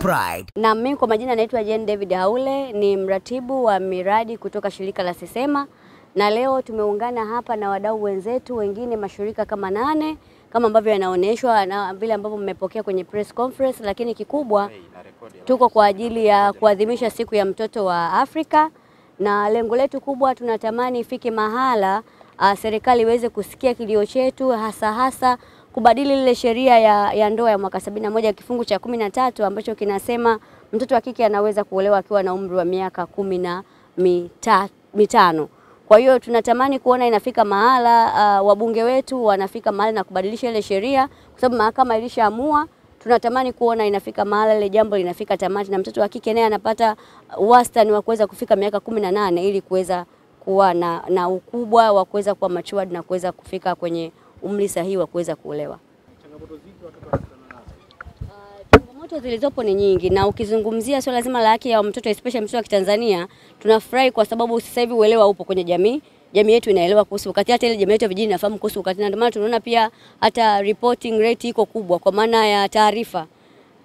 Pride. Na mimi kwa majina naitwa Jane David Haule, ni mratibu wa miradi kutoka shirika la Sesema, na leo tumeungana hapa na wadau wenzetu wengine mashirika kama nane kama ambavyo yanaonyeshwa na vile ambavyo mmepokea kwenye press conference, lakini kikubwa tuko kwa ajili ya kuadhimisha siku ya mtoto wa Afrika, na lengo letu kubwa tunatamani ifike mahala uh, serikali iweze kusikia kilio chetu hasa hasa kubadili ile sheria ya, ya ndoa ya mwaka sabini na moja kifungu cha kumi na tatu ambacho kinasema mtoto wa kike anaweza kuolewa akiwa na umri wa miaka kumi na mita, mitano. Kwa hiyo tunatamani kuona inafika mahala uh, wabunge wetu wanafika mahala na kubadilisha ile sheria, kwa sababu mahakama ilishaamua. Tunatamani kuona inafika mahala ile jambo linafika tamati na mtoto wa kike naye anapata wastani wa kuweza kufika miaka kumi na nane ili kuweza kuwa na, na ukubwa wa kuweza kuwa matured na kuweza kufika kwenye umri sahihi wa kuweza kuolewa. Changamoto zilizopo ni nyingi, na ukizungumzia swala zima la haki ya mtoto especially mtoto wa Kitanzania, tunafurahi kwa sababu sasa hivi uelewa upo kwenye jamii. Jamii yetu inaelewa kuhusu ukatili, hata ile jamii yetu ya vijijini inafahamu kuhusu ukatili, na ndio maana tunaona pia hata reporting rate iko kubwa, kwa maana ya taarifa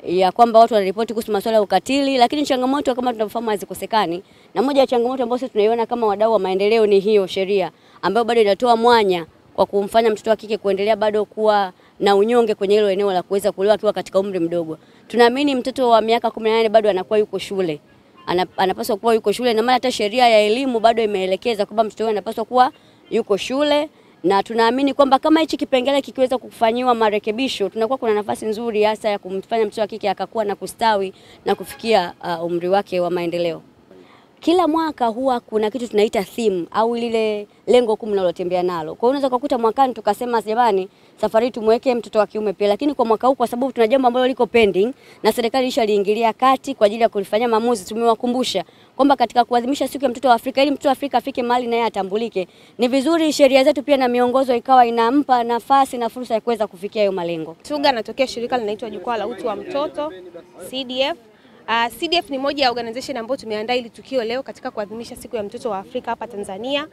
ya kwamba watu wanaripoti kuhusu masuala ya ukatili, lakini changamoto kama tunavyofahamu hazikosekani, na moja ya changamoto ambazo sisi tunaiona kama wadau wa maendeleo ni hiyo sheria ambayo bado inatoa mwanya kwa kumfanya mtoto wa kike kuendelea bado kuwa na unyonge kwenye hilo eneo la kuweza kuolewa akiwa katika umri mdogo. Tunaamini mtoto wa miaka 18 bado anakuwa yuko shule, anapaswa kuwa yuko shule, na maana hata sheria ya elimu bado imeelekeza kwamba mtoto anapaswa kuwa yuko shule, na tunaamini kwamba kama hichi kipengele kikiweza kufanyiwa marekebisho, tunakuwa kuna nafasi nzuri hasa ya kumfanya mtoto wa kike akakuwa na kustawi na kufikia uh, umri wake wa maendeleo. Kila mwaka huwa kuna kitu tunaita theme au lile lengo kuu mnalotembea nalo. Kwa hiyo unaweza kukuta mwakani tukasema jamani, safari tumweke mtoto wa kiume pia, lakini kwa mwaka huu kwa sababu tuna jambo ambalo liko pending na serikali ishaliingilia kati kwa ajili ya kulifanyia maamuzi, tumewakumbusha kwamba katika kuadhimisha siku ya mtoto wa Afrika, ili mtoto wa Afrika afike mahali naye atambulike, ni vizuri sheria zetu pia na miongozo ikawa inampa nafasi na fursa ya kuweza kufikia hayo malengo. Tuga anatokea shirika linaloitwa Jukwaa la Utu wa Mtoto CDF. Uh, CDF ni moja ya organization ambayo tumeandaa ili tukio leo katika kuadhimisha siku ya mtoto wa Afrika hapa Tanzania,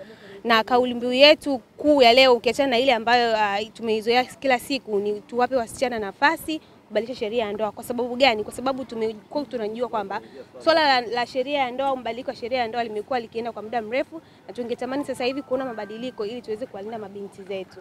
na kauli mbiu yetu kuu ya leo ukiachana na ile ambayo uh, tumeizoea kila siku ni tuwape wasichana nafasi kubadilisha sheria ya ndoa. Kwa sababu gani? Kwa sababu tumekuwa tunajua kwamba swala la, la sheria ya ndoa, mbadiliko wa sheria ya ndoa limekuwa likienda kwa muda mrefu, na tungetamani sasa hivi kuona mabadiliko ili tuweze kuwalinda mabinti zetu.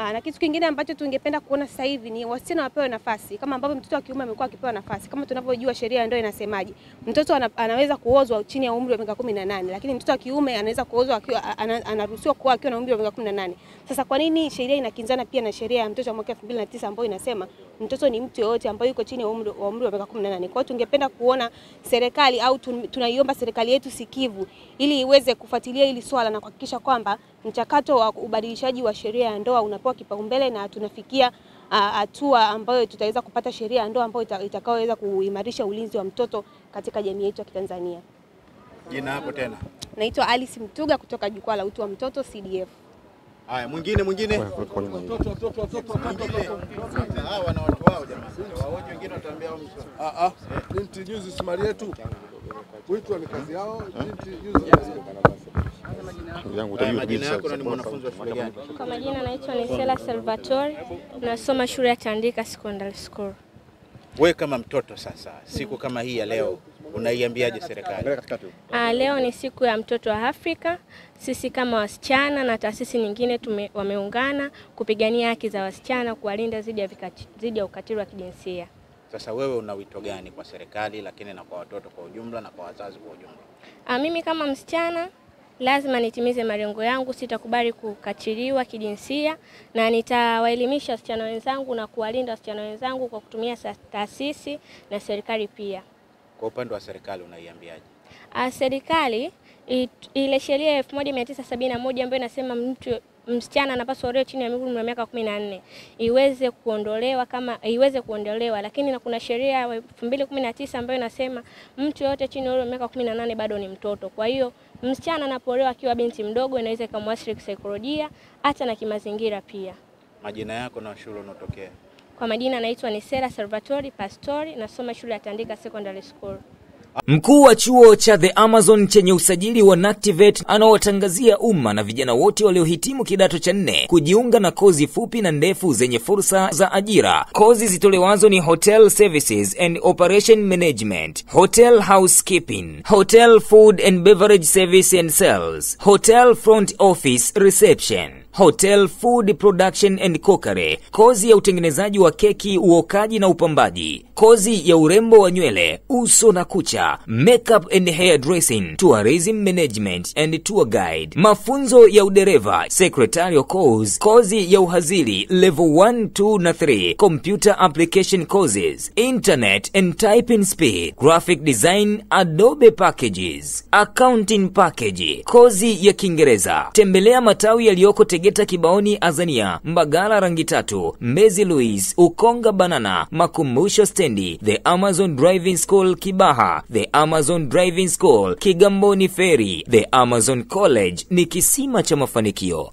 Aa, na kitu kingine ambacho tungependa kuona sasa hivi ni wasichana wapewe nafasi kama ambavyo mtoto wa kiume amekuwa akipewa nafasi. Kama tunavyojua sheria ndoa inasemaje, mtoto ana, anaweza kuozwa chini ya umri wa miaka kumi na nane lakini mtoto wa kiume anaweza kuozwa akiwa anaruhusiwa kuoa akiwa na umri wa miaka kumi na nane Sasa kwa nini sheria inakinzana pia na sheria ya mtoto wa mwaka 2009 ambayo inasema mtoto ni mtu yoyote ambaye yuko chini ya umri wa umri wa miaka 18. Kwa hiyo tungependa kuona serikali au tunaiomba serikali yetu sikivu ili iweze kufuatilia hili swala na kuhakikisha kwamba mchakato wa ubadilishaji wa sheria ya ndoa unapewa kipaumbele na tunafikia hatua uh, ambayo tutaweza kupata sheria ya ndoa ambayo itakayoweza kuimarisha ulinzi wa mtoto katika jamii yetu ya Kitanzania. Jina hapo tena. Naitwa Alice Mtuga kutoka Jukwaa la Utu wa Mtoto CDF. Haya, mwingine mwingine. Hawa wana watu wao jamani. Waoje wengine wataambia wao mtoto. Ah ah. Binti juzi simari yetu. Kuitwa ni kazi yao. Binti juzi Kwa majina naitwa Nisela Salvatore, nasoma shule ya Tandika Secondary School. Wewe kama mtoto sasa, siku kama hii ya leo unaiambiaje serikali? Ah, leo ni siku ya mtoto wa Afrika. Sisi kama wasichana na taasisi nyingine tume, wameungana kupigania haki za wasichana, kuwalinda dhidi ya vikati- dhidi ya ukatili wa kijinsia. Sasa wewe una wito gani kwa serikali lakini na kwa watoto kwa ujumla na kwa wazazi kwa ujumla? Ah, mimi kama msichana lazima nitimize malengo yangu, sitakubali kukatiliwa kijinsia na nitawaelimisha wasichana wenzangu na kuwalinda wasichana wenzangu kwa kutumia taasisi na serikali pia. Kwa upande wa serikali unaiambiaje? Ah, serikali ile sheria ya 1971 ambayo inasema mtu msichana anapaswa olewe chini ya umri wa miaka kumi na nne iweze kuondolewa kama iweze kuondolewa, lakini na kuna sheria ya 2019 ambayo inasema mtu yoyote chini ya umri wa miaka kumi na nane bado ni mtoto. Kwa hiyo msichana anapoolewa akiwa binti mdogo inaweza ikamwathiri kisaikolojia hata na kimazingira pia. Majina yako na shule unaotokea? Kwa majina anaitwa ni Sera Salvatori Pastori, nasoma shule ya Tandika Secondary School. Mkuu wa chuo cha The Amazon chenye usajili wa NACTIVATE anawatangazia umma na vijana wote waliohitimu kidato cha nne kujiunga na kozi fupi na ndefu zenye fursa za ajira. Kozi zitolewazo ni Hotel Services and Operation Management, Hotel Housekeeping, Hotel Food and Beverage Service and Sales, Hotel Front Office Reception Hotel Food Production and Cookery, kozi ya utengenezaji wa keki, uokaji na upambaji, kozi ya urembo wa nywele, uso na kucha, makeup and hair dressing, tourism management and tour guide, mafunzo ya udereva, secretarial course, kozi ya uhazili level 1, 2 na 3, computer application courses, internet and typing speed, graphic design, Adobe packages, accounting package, kozi ya Kiingereza. Tembelea matawi yaliyoko Tegeta Kibaoni Azania, Mbagala rangi tatu, Mbezi Luis, Ukonga Banana, Makumbusho stendi, The Amazon Driving School Kibaha, The Amazon Driving School Kigamboni Ferry, The Amazon College ni kisima cha mafanikio.